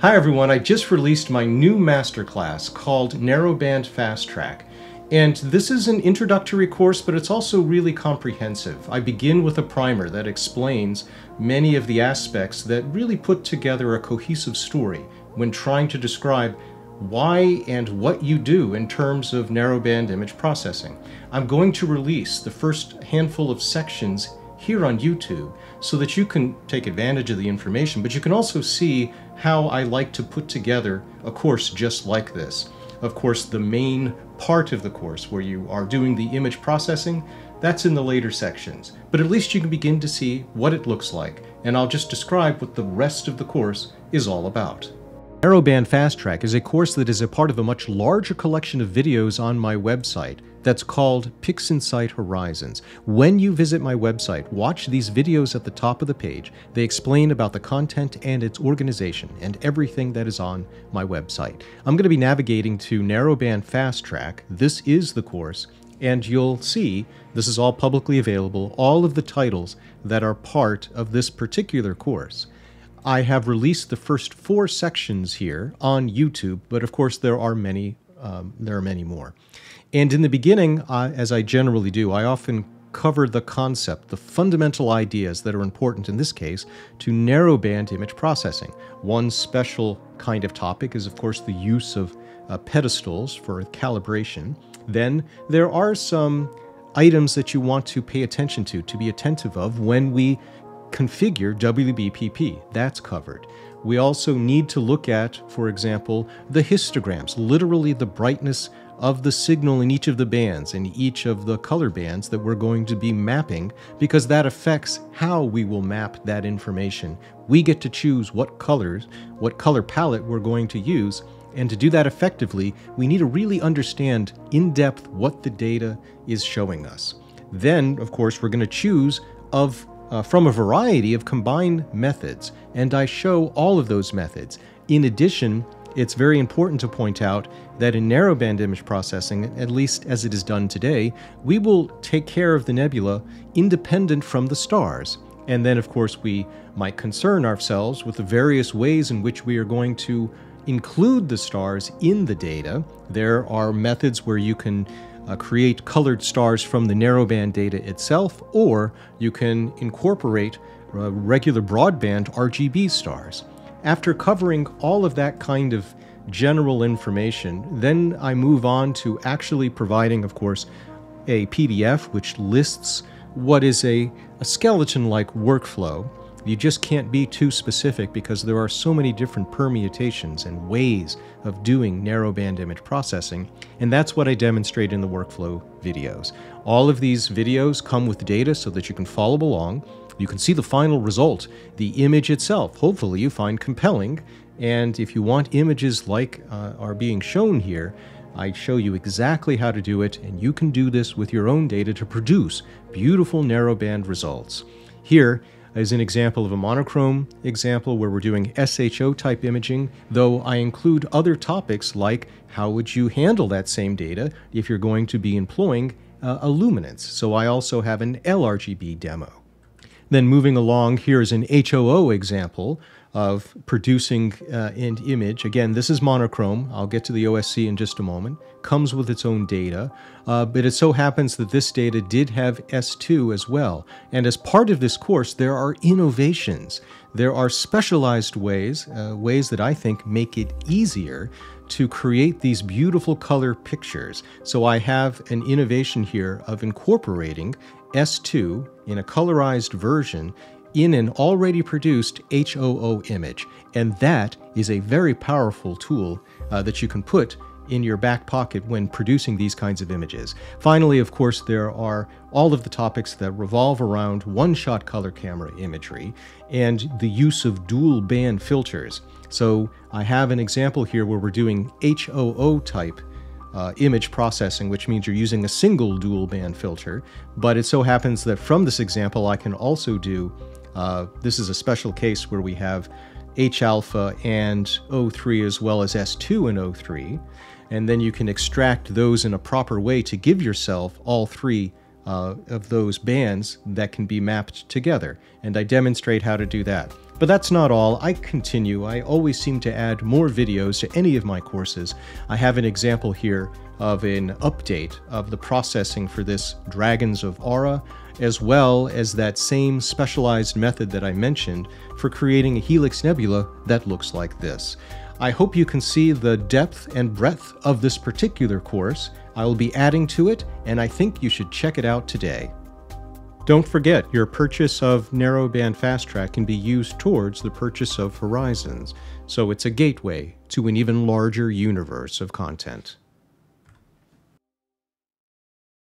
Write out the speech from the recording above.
Hi everyone, I just released my new masterclass called Narrowband Fast Track. And this is an introductory course, but it's also really comprehensive. I begin with a primer that explains many of the aspects that really put together a cohesive story when trying to describe why and what you do in terms of narrowband image processing. I'm going to release the first handful of sections here on YouTube so that you can take advantage of the information, but you can also see how I like to put together a course just like this. Of course, the main part of the course where you are doing the image processing, that's in the later sections. But at least you can begin to see what it looks like, and I'll just describe what the rest of the course is all about. Narrowband Fast Track is a course that is a part of a much larger collection of videos on my website that's called PixInsight Horizons. When you visit my website, watch these videos at the top of the page. They explain about the content and its organization and everything that is on my website. I'm going to be navigating to Narrowband Fast Track. This is the course, and you'll see this is all publicly available, all of the titles that are part of this particular course. I have released the first four sections here on YouTube, but of course there are many, um, there are many more. And in the beginning, uh, as I generally do, I often cover the concept, the fundamental ideas that are important in this case to narrowband image processing. One special kind of topic is, of course, the use of uh, pedestals for calibration. Then there are some items that you want to pay attention to, to be attentive of when we configure WBPP. That's covered. We also need to look at, for example, the histograms, literally the brightness of the signal in each of the bands, in each of the color bands that we're going to be mapping, because that affects how we will map that information. We get to choose what colors, what color palette we're going to use, and to do that effectively, we need to really understand in depth what the data is showing us. Then, of course, we're going to choose of uh, from a variety of combined methods, and I show all of those methods. In addition, it's very important to point out that in narrowband image processing, at least as it is done today, we will take care of the nebula independent from the stars. And then, of course, we might concern ourselves with the various ways in which we are going to include the stars in the data. There are methods where you can uh, create colored stars from the narrowband data itself, or you can incorporate uh, regular broadband RGB stars. After covering all of that kind of general information, then I move on to actually providing, of course, a PDF which lists what is a, a skeleton like workflow you just can't be too specific because there are so many different permutations and ways of doing narrowband image processing, and that's what I demonstrate in the workflow videos. All of these videos come with data so that you can follow along. You can see the final result, the image itself. Hopefully you find compelling, and if you want images like uh, are being shown here, I show you exactly how to do it, and you can do this with your own data to produce beautiful narrowband results. Here, is an example of a monochrome example where we're doing SHO type imaging, though I include other topics like how would you handle that same data if you're going to be employing uh, a luminance. So I also have an LRGB demo. Then moving along, here's an HOO example of producing uh, an image. Again, this is monochrome. I'll get to the OSC in just a moment. Comes with its own data, uh, but it so happens that this data did have S2 as well. And as part of this course, there are innovations. There are specialized ways, uh, ways that I think make it easier to create these beautiful color pictures. So I have an innovation here of incorporating S2 in a colorized version in an already produced HOO image. And that is a very powerful tool uh, that you can put in your back pocket when producing these kinds of images. Finally, of course, there are all of the topics that revolve around one-shot color camera imagery and the use of dual band filters. So I have an example here where we're doing HOO type uh, image processing, which means you're using a single dual band filter. But it so happens that from this example, I can also do, uh, this is a special case where we have H alpha and O3 as well as S2 and O3. And then you can extract those in a proper way to give yourself all three uh, of those bands that can be mapped together, and I demonstrate how to do that. But that's not all. I continue. I always seem to add more videos to any of my courses. I have an example here of an update of the processing for this Dragons of Ara, as well as that same specialized method that I mentioned for creating a Helix Nebula that looks like this. I hope you can see the depth and breadth of this particular course. I will be adding to it, and I think you should check it out today. Don't forget, your purchase of Narrowband Fast Track can be used towards the purchase of Horizons, so it's a gateway to an even larger universe of content.